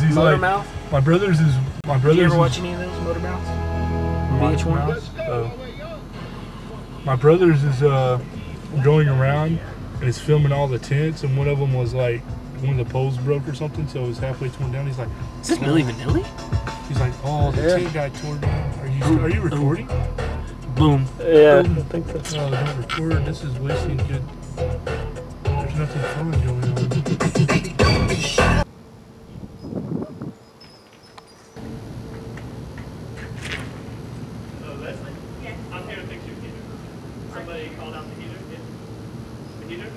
He's Motor like, Mouth? my brother's is my Did brother's you ever is watch any of those Motor Mouths? Motor VH1? Oh. My brother's is uh going around and is filming all the tents, and one of them was like one of the poles broke or something, so it was halfway torn down. He's like, Is this Milli Vanilli? he's like, oh, the Yeah. tent got torn down. Are you are you recording? Boom. Yeah, I think so. Oh, don't record. This is wasting good. There's nothing fun going on. Somebody called out the heater? Yeah. The heater?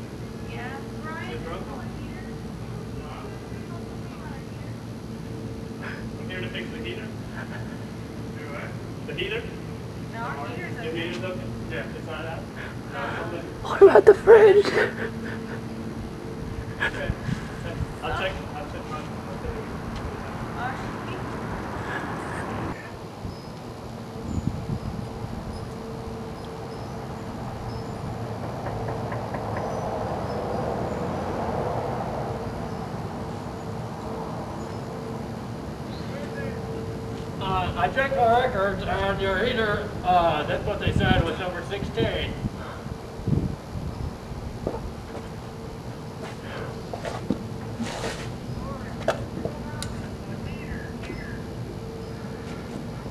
Yeah. Brian, Is it broken? on. I'm here to fix the heater. Do what? The heater? No, our heater's Your okay. heater's okay? Yeah. It's not out? No. What about the fridge? Okay. I checked my records and your heater, uh, that's what they said was number 16.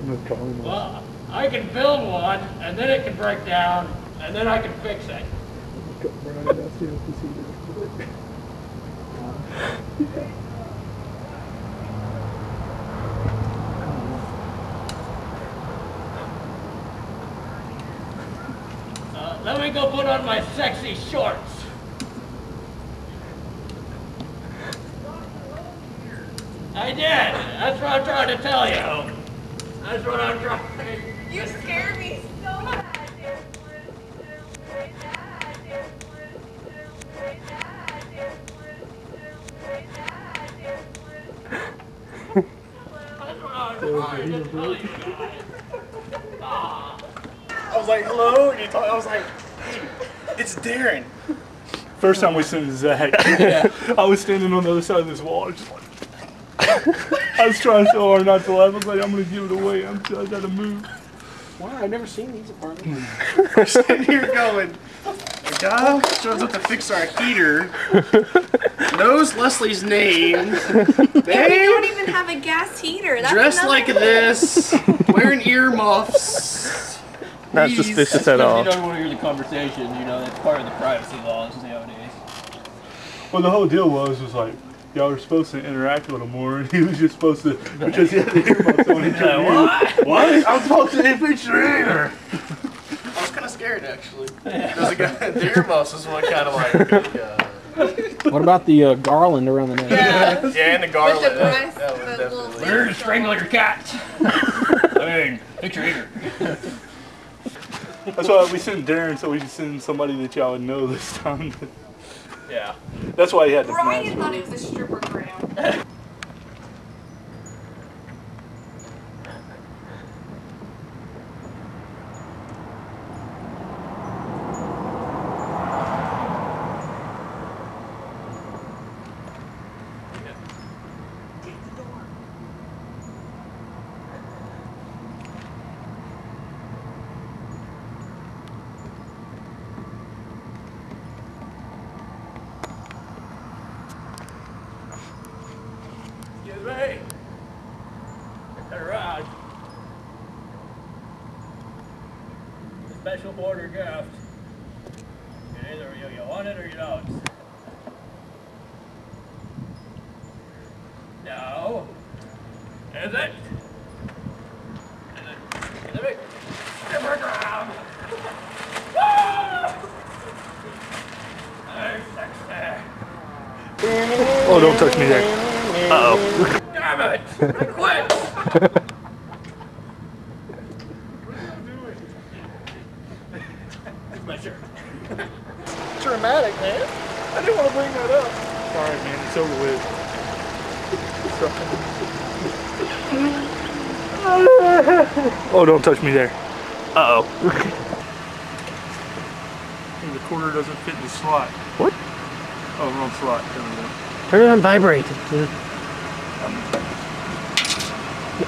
I'm gonna. Well, I can build one and then it can break down and then I can fix it. Brian, that's the OPC. let me go put on my sexy shorts. I did. That's what I'm trying to tell you. That's what I'm trying. You scare me so bad. That's what I'm trying to tell you guys. I was like, hello? And you thought, I was like, hey, it's Darren. First time we seen Zach, I was standing on the other side of this wall, just like. I was trying so hard not to laugh. I was like, I'm gonna give it away. I'm, I gotta move. Wow, I've never seen these apartments. Sitting here going, the guy shows up to fix our heater, knows Leslie's name, We they don't even have a gas heater. That's dressed like thing. this, wearing earmuffs. Not Please. suspicious at all. You don't want to hear the conversation, you know, that's part of the privacy laws nowadays. Well, the whole deal was was like y'all were supposed to interact a little more, and he was just supposed to because he had the earmuffs on. He couldn't what? What? I'm supposed to fix your ear. I was kind of scared actually. There's a guy, the earmuffs is one kind of like, uh, What about the uh, garland around the neck? Yeah. yeah, and the garland. With the that- breast, that was the little definitely- Where to strangle your cat? I mean, fix your ear. That's why we sent Darren, so we could send somebody that y'all would know this time. Yeah. That's why he had to. Brian thought it was a stripper gram. Excuse me. Got a ride. A special order gift. You either you, you want it or you don't. No. Is it? Is it? Is it? Skipper ground. Hey, sexy. Oh, don't touch me there. Uh oh. Damn it! I quit! That's my shirt. Dramatic, man. I didn't want to bring that up. Alright, man, it's over with. Oh, don't touch me there. Uh oh. the quarter doesn't fit in the slot. What? Oh, wrong slot. There we go. Turn it on vibrate.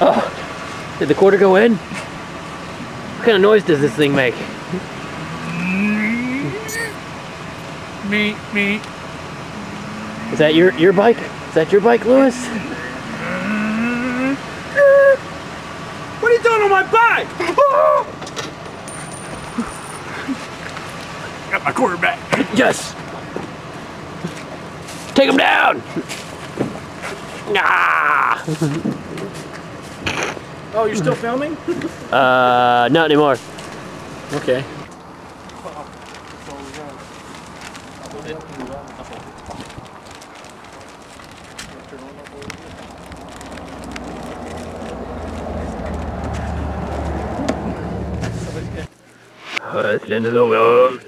Oh, did the quarter go in? What kind of noise does this thing make? Me, me. Is that your your bike? Is that your bike, Lewis? What are you doing on my bike? Got my quarterback. Yes. Take him down. Ah. Oh, you're still filming? Uh, not anymore. Okay. It's the end of the world.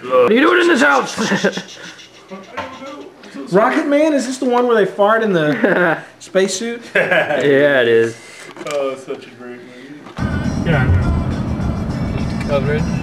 What are you doing in this house? Rocket Man, is this the one where they fart in the spacesuit? yeah, it is. Oh, such a great